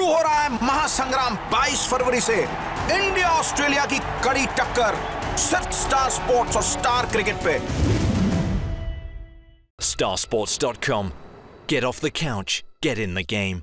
शुरू हो रहा है महासंग्राम 22 फरवरी से इंडिया ऑस्ट्रेलिया की कड़ी टक्कर सिर्फ़ स्टार स्पोर्ट्स और स्टार क्रिकेट पे Starsports.com. Get off the couch, get in the game.